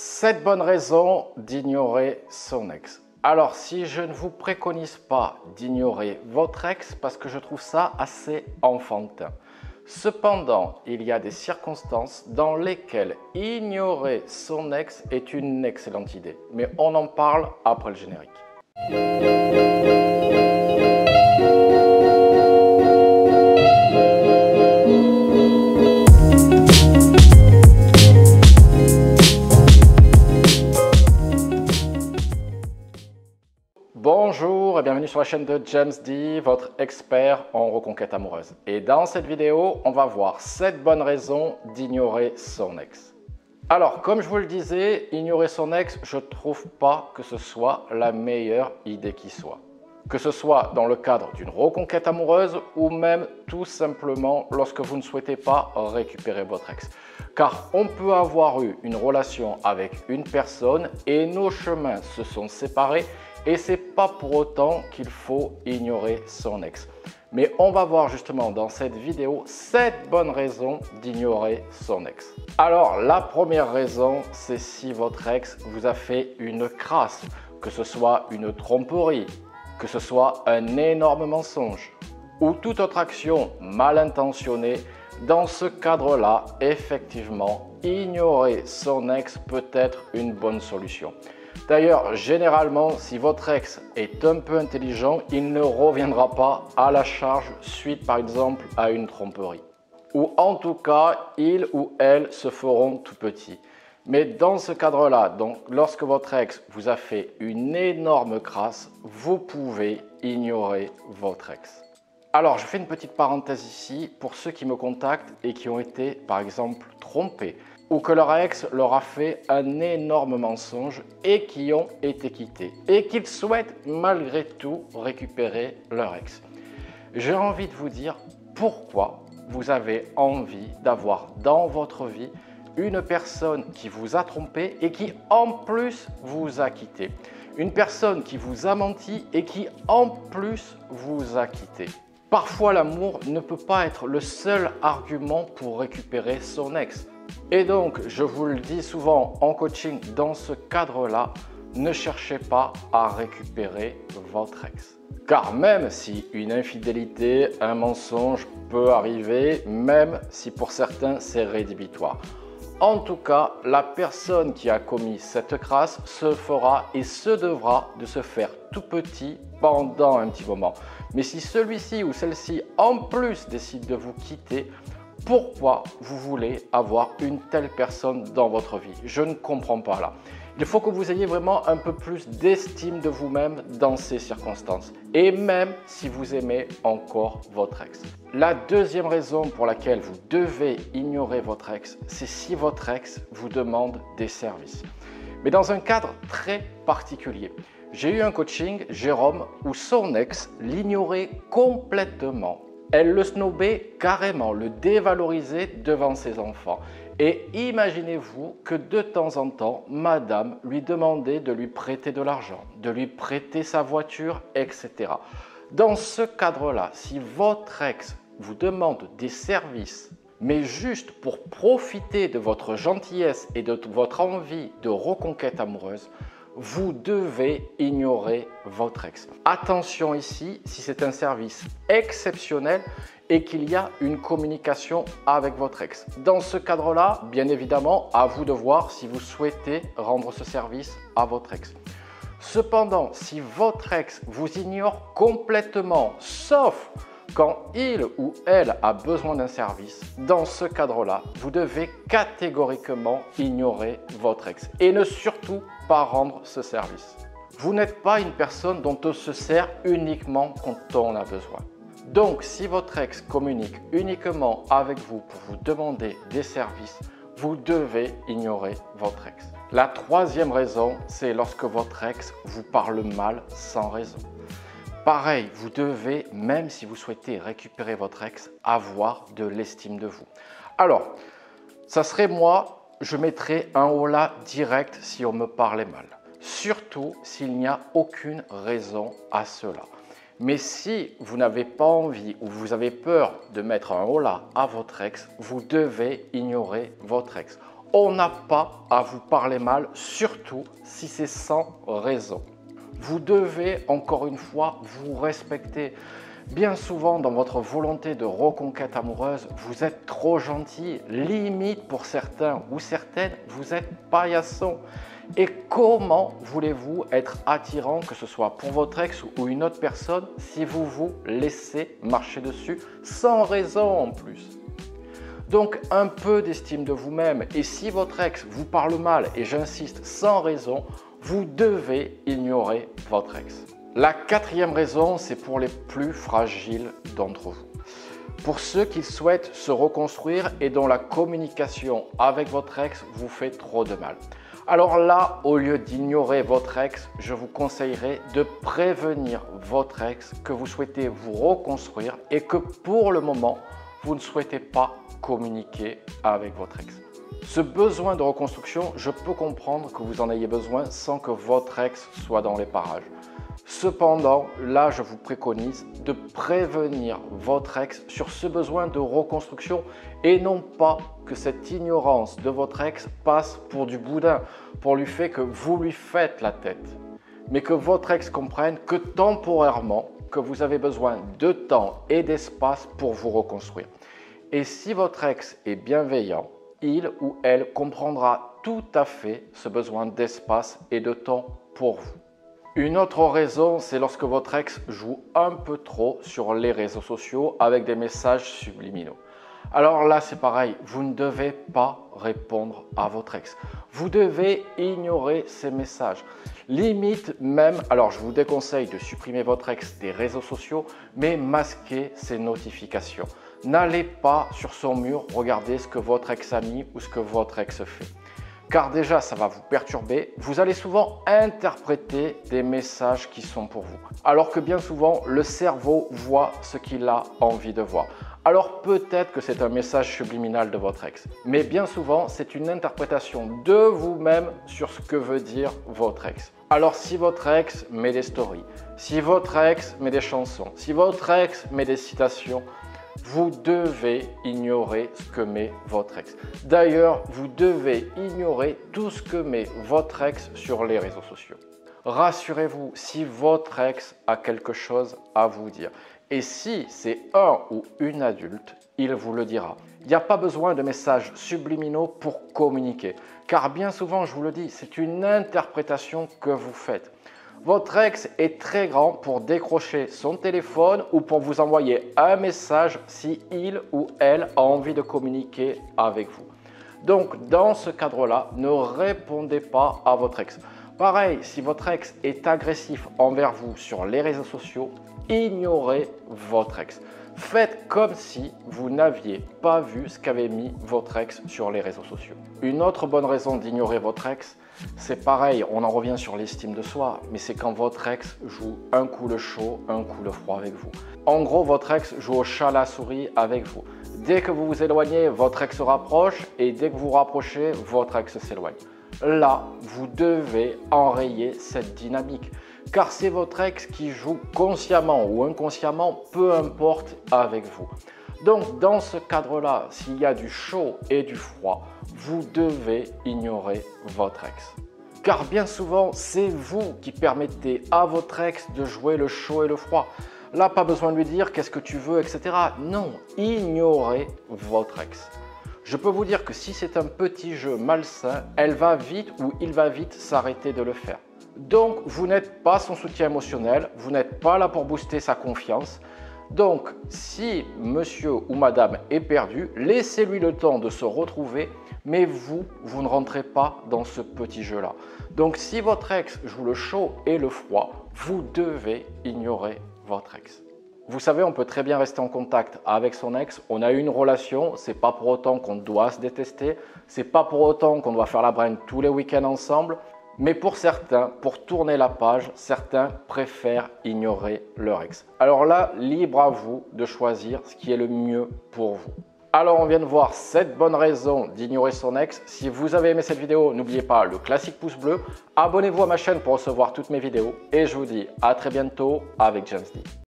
7 bonnes raisons d'ignorer son ex. Alors, si je ne vous préconise pas d'ignorer votre ex, parce que je trouve ça assez enfantin. Cependant, il y a des circonstances dans lesquelles ignorer son ex est une excellente idée. Mais on en parle après le générique. Sur la chaîne de James D, votre expert en reconquête amoureuse. Et dans cette vidéo, on va voir 7 bonnes raisons d'ignorer son ex. Alors, comme je vous le disais, ignorer son ex, je ne trouve pas que ce soit la meilleure idée qui soit. Que ce soit dans le cadre d'une reconquête amoureuse ou même tout simplement lorsque vous ne souhaitez pas récupérer votre ex. Car on peut avoir eu une relation avec une personne et nos chemins se sont séparés et c'est pas pour autant qu'il faut ignorer son ex. Mais on va voir justement dans cette vidéo 7 bonnes raisons d'ignorer son ex. Alors la première raison, c'est si votre ex vous a fait une crasse, que ce soit une tromperie, que ce soit un énorme mensonge ou toute autre action mal intentionnée. Dans ce cadre-là, effectivement, ignorer son ex peut être une bonne solution. D'ailleurs, généralement, si votre ex est un peu intelligent, il ne reviendra pas à la charge suite par exemple à une tromperie. Ou en tout cas, il ou elle se feront tout petits. Mais dans ce cadre-là, donc lorsque votre ex vous a fait une énorme crasse, vous pouvez ignorer votre ex. Alors, je fais une petite parenthèse ici pour ceux qui me contactent et qui ont été, par exemple, trompés ou que leur ex leur a fait un énorme mensonge et qui ont été quittés et qu'ils souhaitent malgré tout récupérer leur ex. J'ai envie de vous dire pourquoi vous avez envie d'avoir dans votre vie une personne qui vous a trompé et qui en plus vous a quitté. Une personne qui vous a menti et qui en plus vous a quitté. Parfois l'amour ne peut pas être le seul argument pour récupérer son ex. Et donc, je vous le dis souvent en coaching, dans ce cadre-là, ne cherchez pas à récupérer votre ex. Car même si une infidélité, un mensonge peut arriver, même si pour certains c'est rédhibitoire. En tout cas, la personne qui a commis cette crasse se fera et se devra de se faire tout petit pendant un petit moment. Mais si celui-ci ou celle-ci en plus décide de vous quitter, pourquoi vous voulez avoir une telle personne dans votre vie. Je ne comprends pas là. Il faut que vous ayez vraiment un peu plus d'estime de vous-même dans ces circonstances. Et même si vous aimez encore votre ex. La deuxième raison pour laquelle vous devez ignorer votre ex, c'est si votre ex vous demande des services. Mais dans un cadre très particulier. J'ai eu un coaching, Jérôme, où son ex l'ignorait complètement elle le snobait carrément, le dévalorisait devant ses enfants. Et imaginez-vous que de temps en temps, madame lui demandait de lui prêter de l'argent, de lui prêter sa voiture, etc. Dans ce cadre-là, si votre ex vous demande des services, mais juste pour profiter de votre gentillesse et de votre envie de reconquête amoureuse, vous devez ignorer votre ex. Attention ici, si c'est un service exceptionnel et qu'il y a une communication avec votre ex. Dans ce cadre-là, bien évidemment, à vous de voir si vous souhaitez rendre ce service à votre ex. Cependant, si votre ex vous ignore complètement, sauf quand il ou elle a besoin d'un service, dans ce cadre-là, vous devez catégoriquement ignorer votre ex et ne surtout pas rendre ce service. Vous n'êtes pas une personne dont on se sert uniquement quand on a besoin. Donc, si votre ex communique uniquement avec vous pour vous demander des services, vous devez ignorer votre ex. La troisième raison, c'est lorsque votre ex vous parle mal sans raison. Pareil, vous devez, même si vous souhaitez récupérer votre ex, avoir de l'estime de vous. Alors, ça serait moi, je mettrais un holà direct si on me parlait mal. Surtout s'il n'y a aucune raison à cela. Mais si vous n'avez pas envie ou vous avez peur de mettre un holà à votre ex, vous devez ignorer votre ex. On n'a pas à vous parler mal, surtout si c'est sans raison. Vous devez encore une fois vous respecter. Bien souvent, dans votre volonté de reconquête amoureuse, vous êtes trop gentil, limite pour certains ou certaines, vous êtes paillasson. Et comment voulez-vous être attirant, que ce soit pour votre ex ou une autre personne, si vous vous laissez marcher dessus sans raison en plus? Donc un peu d'estime de vous-même et si votre ex vous parle mal et j'insiste sans raison, vous devez ignorer votre ex. La quatrième raison, c'est pour les plus fragiles d'entre vous. Pour ceux qui souhaitent se reconstruire et dont la communication avec votre ex vous fait trop de mal. Alors là, au lieu d'ignorer votre ex, je vous conseillerais de prévenir votre ex que vous souhaitez vous reconstruire et que pour le moment, vous ne souhaitez pas communiquer avec votre ex. Ce besoin de reconstruction, je peux comprendre que vous en ayez besoin sans que votre ex soit dans les parages. Cependant, là, je vous préconise de prévenir votre ex sur ce besoin de reconstruction et non pas que cette ignorance de votre ex passe pour du boudin, pour lui fait que vous lui faites la tête, mais que votre ex comprenne que temporairement, que vous avez besoin de temps et d'espace pour vous reconstruire. Et si votre ex est bienveillant, il ou elle comprendra tout à fait ce besoin d'espace et de temps pour vous. Une autre raison, c'est lorsque votre ex joue un peu trop sur les réseaux sociaux avec des messages subliminaux. Alors là, c'est pareil, vous ne devez pas répondre à votre ex. Vous devez ignorer ces messages. Limite même, alors je vous déconseille de supprimer votre ex des réseaux sociaux, mais masquer ses notifications. N'allez pas sur son mur regarder ce que votre ex a mis ou ce que votre ex fait car déjà ça va vous perturber. Vous allez souvent interpréter des messages qui sont pour vous, alors que bien souvent le cerveau voit ce qu'il a envie de voir. Alors peut-être que c'est un message subliminal de votre ex, mais bien souvent c'est une interprétation de vous-même sur ce que veut dire votre ex. Alors si votre ex met des stories, si votre ex met des chansons, si votre ex met des citations, vous devez ignorer ce que met votre ex. D'ailleurs, vous devez ignorer tout ce que met votre ex sur les réseaux sociaux. Rassurez-vous, si votre ex a quelque chose à vous dire, et si c'est un ou une adulte, il vous le dira. Il n'y a pas besoin de messages subliminaux pour communiquer, car bien souvent, je vous le dis, c'est une interprétation que vous faites. Votre ex est très grand pour décrocher son téléphone ou pour vous envoyer un message si il ou elle a envie de communiquer avec vous. Donc dans ce cadre-là, ne répondez pas à votre ex. Pareil, si votre ex est agressif envers vous sur les réseaux sociaux, ignorez votre ex. Faites comme si vous n'aviez pas vu ce qu'avait mis votre ex sur les réseaux sociaux. Une autre bonne raison d'ignorer votre ex, c'est pareil, on en revient sur l'estime de soi, mais c'est quand votre ex joue un coup le chaud, un coup le froid avec vous. En gros, votre ex joue au chat la souris avec vous. Dès que vous vous éloignez, votre ex se rapproche et dès que vous vous rapprochez, votre ex s'éloigne. Là, vous devez enrayer cette dynamique car c'est votre ex qui joue consciemment ou inconsciemment, peu importe, avec vous. Donc dans ce cadre-là, s'il y a du chaud et du froid, vous devez ignorer votre ex. Car bien souvent, c'est vous qui permettez à votre ex de jouer le chaud et le froid. Là, pas besoin de lui dire qu'est-ce que tu veux, etc. Non, ignorez votre ex. Je peux vous dire que si c'est un petit jeu malsain, elle va vite ou il va vite s'arrêter de le faire. Donc, vous n'êtes pas son soutien émotionnel, vous n'êtes pas là pour booster sa confiance. Donc, si monsieur ou madame est perdu, laissez-lui le temps de se retrouver, mais vous, vous ne rentrez pas dans ce petit jeu-là. Donc, si votre ex joue le chaud et le froid, vous devez ignorer votre ex. Vous savez, on peut très bien rester en contact avec son ex. On a une relation. C'est pas pour autant qu'on doit se détester. C'est pas pour autant qu'on doit faire la braine tous les week-ends ensemble. Mais pour certains, pour tourner la page, certains préfèrent ignorer leur ex. Alors là, libre à vous de choisir ce qui est le mieux pour vous. Alors on vient de voir 7 bonnes raisons d'ignorer son ex. Si vous avez aimé cette vidéo, n'oubliez pas le classique pouce bleu. Abonnez-vous à ma chaîne pour recevoir toutes mes vidéos. Et je vous dis à très bientôt avec James D.